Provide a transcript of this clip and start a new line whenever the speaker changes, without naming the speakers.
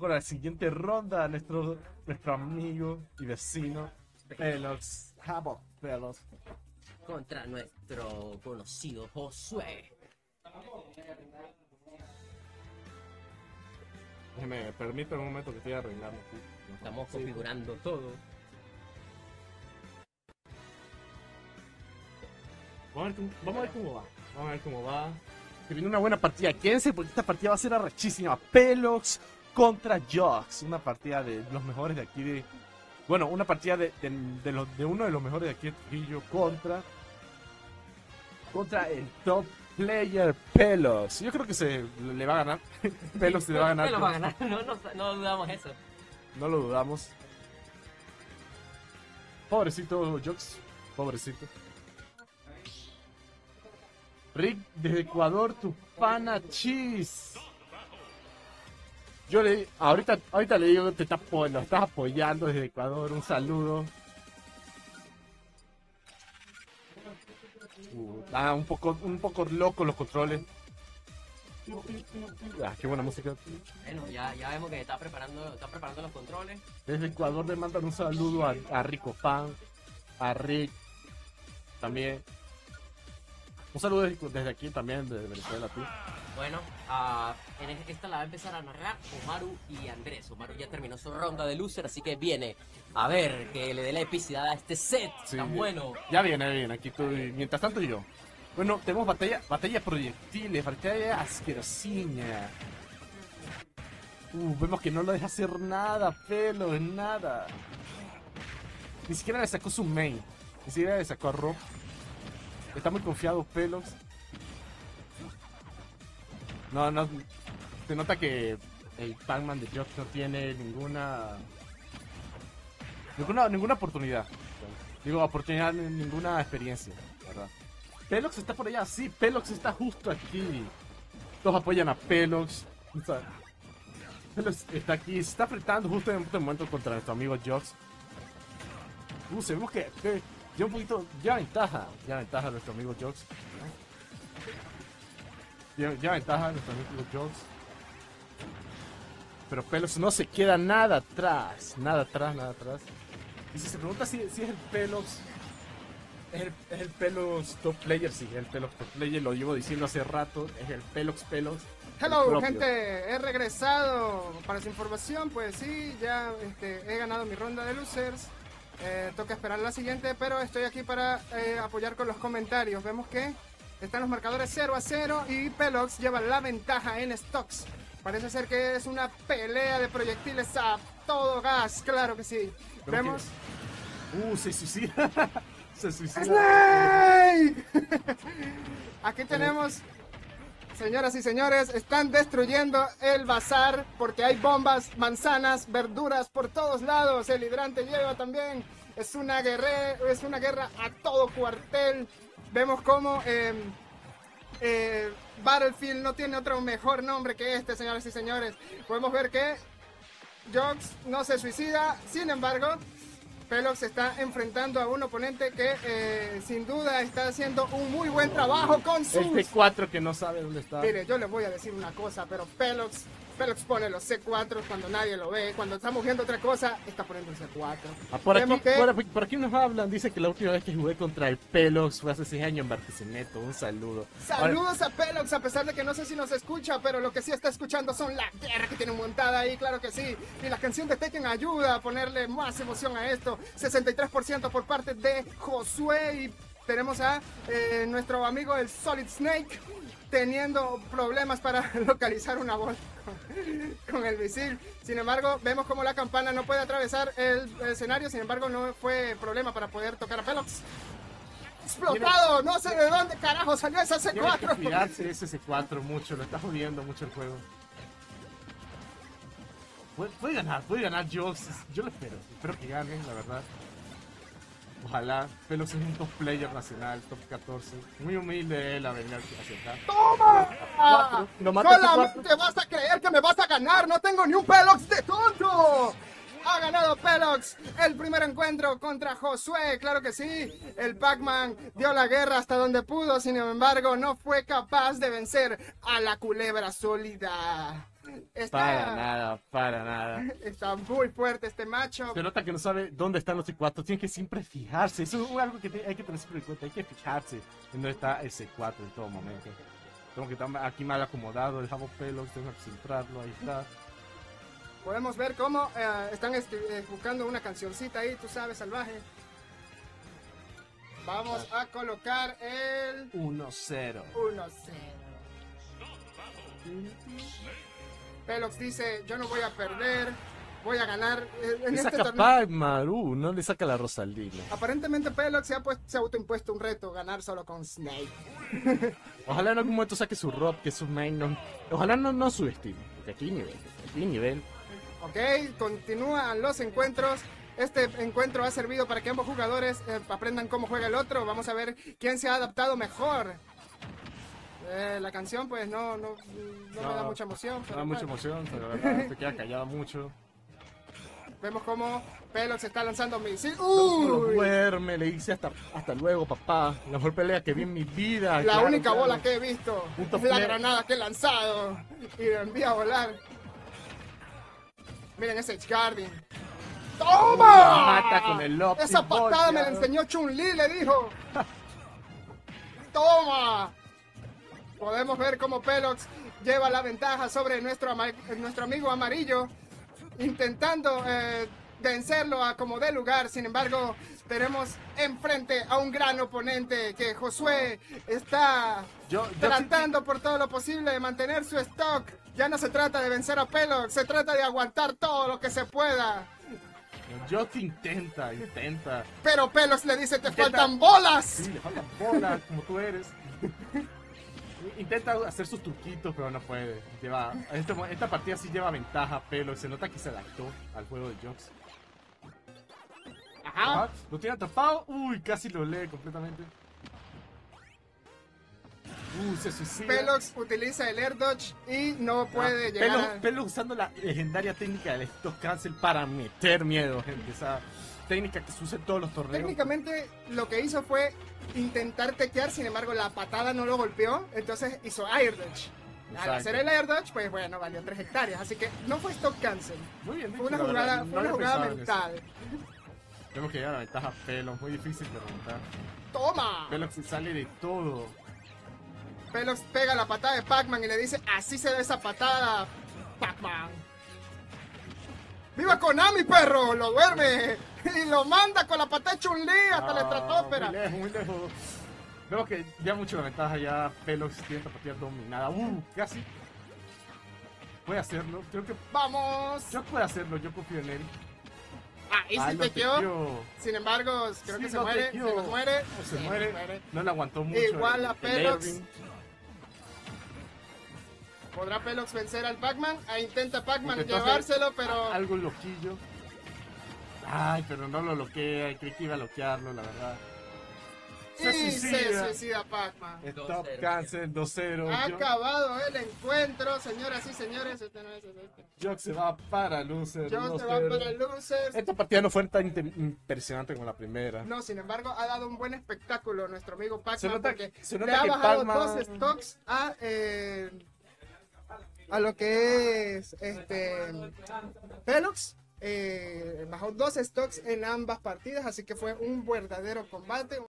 Con la siguiente ronda. Nuestro, nuestro amigo y vecino, Pelox. Vamos, Pelox.
Contra nuestro conocido Josué.
Me permite un momento que estoy arreglando aquí.
Estamos
Sí.
configurando todo.
Vamos a, ver cómo, vamos a ver cómo va. Vamos a ver cómo va. Se viene una buena partida. Quédense porque esta partida va a ser arrechísima. Pelox contra Jox. Una partida de los mejores de aquí de. Bueno, una partida de, de, de los- de uno de los mejores de aquí de Trujillo contra. Contra el top player Pelox. Yo creo que se le va a ganar. Pelox se le va a ganar.
Va a ganar, no, no, no dudamos eso.
No lo dudamos. Pobrecito Jox. Pobrecito. Rick desde Ecuador, tu pana cheese. Yo le ahorita, ahorita le digo te está lo estás apoyando desde Ecuador, un saludo. Uh, ah, un poco, un poco loco los controles. Ah, qué buena música.
Bueno, ya, ya vemos que está preparando, está preparando los controles.
Desde Ecuador le mandan un saludo a, a Rico Fan, a Rick, también. Un saludo desde, desde aquí también, de Venezuela, ti.
Bueno, ah, en esta la va a empezar a narrar Omaru y Andrés. Omaru ya terminó su ronda de loser, así que viene a ver que le dé la epicidad a este set
Sí.
tan bueno.
Ya viene, viene, aquí estoy. Mientras tanto yo. Bueno, tenemos batalla, batalla proyectiles, batalla asquerosina. Uh, vemos que no lo deja hacer nada, pelo, nada. Ni siquiera le sacó su main. Ni siquiera le sacó a Rob. Está muy confiado, Pelos. No, no. Se nota que el Pac-Man de Jock no tiene ninguna. Ninguna, ninguna oportunidad. Digo, oportunidad, ninguna experiencia, ¿verdad? Pelox está por allá, sí, Pelox está justo aquí. Todos apoyan a Pelox. O Pelox está aquí, se está apretando justo en este momento contra nuestro amigo Jox. Uh, se vemos que, que ya un poquito, ya ventaja, ya ventaja nuestro amigo Jox. Ya, ya ventaja nuestro amigo Jox. Pero Pelox no se queda nada atrás, nada atrás, nada atrás. Y si se pregunta si, si es el Pelox, es el, es el Pelox top player, sí, el Pelox top player, lo llevo diciendo hace rato, es el Pelox. el
Hello, gente, he regresado para su información, pues sí, ya este, he ganado mi ronda de losers. Eh, toca esperar la siguiente, pero estoy aquí para eh, apoyar con los comentarios. Vemos que están los marcadores 0 a 0 y Pelox lleva la ventaja en stocks. Parece ser que es una pelea de proyectiles a todo gas, claro que sí. Vemos.
Uh, se suicida. se suicida.
Aquí tenemos, señoras y señores, están destruyendo el bazar porque hay bombas, manzanas, verduras por todos lados. El hidrante lleva también. Es una guerra, es una guerra a todo cuartel. Vemos cómo eh, eh, Battlefield no tiene otro mejor nombre que este, señoras y señores. Podemos ver que Jox no se suicida, sin embargo, Pelox está enfrentando a un oponente que eh, sin duda está haciendo un muy buen trabajo con sus...
El T4 que no sabe dónde está.
Mire, yo les voy a decir una cosa, pero Pelox, Pelox pone los C4 cuando nadie lo ve. Cuando estamos viendo otra cosa, está poniendo el C4.
Ah, por, aquí,
que-
por, por aquí nos hablan, dice que la última vez que jugué contra el Pelox fue hace 6 años en Barquisimeto. Un saludo. Ahora,
Saludos a Pelox, a pesar de que no sé si nos escucha, pero lo que sí está escuchando son la guerra que tiene montada ahí, claro que sí. Y la canción de Tekken ayuda a ponerle más emoción a esto. 63% por parte de Josué y tenemos a eh, nuestro amigo el Solid Snake teniendo problemas para localizar una bola con, con el misil. Sin embargo, vemos como la campana no puede atravesar el, el escenario, sin embargo no fue problema para poder tocar a Pelox. Explotado, no sé de dónde carajo salió
que
C4.
cuidarse ese C4 mucho, lo está jodiendo mucho el juego. Puede, puede ganar, puede ganar Jox. Yo lo espero. Espero que gane, la verdad. Ojalá. Pelox es un top player nacional, top 14. Muy humilde él a venir hacia acá.
¡Toma!
Cuatro.
Solamente vas a creer que me vas a ganar, no tengo ni un Pelox de tonto. Ha ganado Pelox el primer encuentro contra Josué, claro que sí. El Pac-Man dio la guerra hasta donde pudo, sin embargo, no fue capaz de vencer a la culebra sólida. Está,
Para nada, para nada.
está muy fuerte este macho.
Se nota que no sabe dónde están los C4. Tiene que siempre fijarse. Eso es algo que hay que tener siempre en cuenta. Hay que fijarse en dónde está el C4 en todo momento. Tengo que estar aquí mal acomodado. El jabo pelos. Tengo que centrarlo. Ahí está.
Podemos ver cómo eh, están escri- eh, buscando una cancioncita ahí, tú sabes, salvaje. Vamos a colocar el
1-0.
1-0. Pelox dice, yo no voy a perder, voy a ganar en
Le
este
saca
torneo.
Uh, no le saca la Rosalina.
Aparentemente Pelox se ha, se ha autoimpuesto un reto, ganar solo con Snake.
Ojalá en algún momento saque su Rob, que es su main. no- Ojalá no, no subestime. Porque aquí nivel. Aquí nivel.
Ok, continúan los encuentros. Este encuentro ha servido para que ambos jugadores eh, aprendan cómo juega el otro. Vamos a ver quién se ha adaptado mejor. Eh, la canción, pues no, no, no me da
No,
mucha emoción.
Me
pero
da mucha emoción, pero la verdad se queda callado mucho.
Vemos cómo Pelox está lanzando misil.
No, no
¡Uy!
duerme, le dice hasta, hasta luego, papá. La mejor pelea que vi en mi vida.
La
Claro,
única
claro.
bola que he visto
Punto
es la granada que he lanzado y lo envía a volar. Miren ese Guardian.
La
¡Toma!
mata con el
Esa patada me la enseñó Chun-Li, le dijo. ¡Toma! Podemos ver cómo Pelox lleva la ventaja sobre nuestro, ama- nuestro amigo amarillo, intentando eh, vencerlo a como dé lugar. Sin embargo, tenemos enfrente a un gran oponente que Josué está
Yo, yo
tratando por todo lo posible de mantener su stock. Ya no se trata de vencer a Pelox, se trata de aguantar todo lo que se pueda.
Yo te intenta, intenta.
Pero Pelox le dice, te
Intenta-
faltan bolas.
Sí, le faltan bolas, como tú eres. Intenta hacer sus truquitos, pero no puede. Lleva, este esta partida sí lleva ventaja, pero se nota que se adaptó al juego de Jox.
Ajá.
Ajá, Lo tiene atrapado. Uy, casi lo lee completamente. Uy, se suicida.
Pelox utiliza el air dodge y no puede
Ah,
llegar.
Pelo,
a-
Pelo usando la legendaria técnica del stock cancel para meter miedo, gente. Esa técnica que se usa en todos los torneos.
Técnicamente lo que hizo fue intentar tequear, sin embargo la patada no lo golpeó, entonces hizo air dodge. Al hacer el air dodge, pues bueno, valió 3 hectáreas, así que no fue stock cancel.
Muy bien,
Fue una
verdad,
jugada,
no
fue una jugada
eso.
mental.
Tenemos que llegar a la ventaja Pelo, muy difícil de remontar.
¡Toma!
Pelo se sale de todo.
Pelox pega la patada de Pac-Man y le dice, así se ve esa patada, Pac-Man. ¡Viva Konami, perro! ¡Lo duerme! Y lo manda con la patada de Chun-Li hasta la
Ah,
estratosfera.
Muy lejos, muy lejos. Vemos que ya mucho la ventaja, ya Pelox tiene esta partida dominada. Uh, casi. Puede hacerlo, creo que
¡Vamos!
yo puede hacerlo, yo confío en él.
Ah, y
Ah,
si te quedó. Sin embargo, creo
Sí,
que se muere, se muere.
O se
Sí,
muere. No le aguantó mucho.
Igual a
el
Pelox. ¿Podrá Pelox vencer al Pac-Man? Ah, intenta Pac-Man llevárselo, pero
Algo loquillo. Ay, pero no lo bloquea. Creí que iba a bloquearlo, la verdad. Se
y se
suicida.
suicida Pac-Man.
Stop
2-0.
cancel 2-0.
Ha
Yo-
acabado el encuentro, señoras y señores. Este no es el este.
Jock se va para loser.
John se va
2-0.
para losers.
Esta partida no fue tan impresionante como la primera.
No, sin embargo, ha dado un buen espectáculo nuestro amigo Pac-Man porque
se
le
nota
ha
que
bajado dos stocks a, eh, a lo que es este Pelox. Eh, bajó dos stocks en ambas partidas, así que fue un verdadero combate.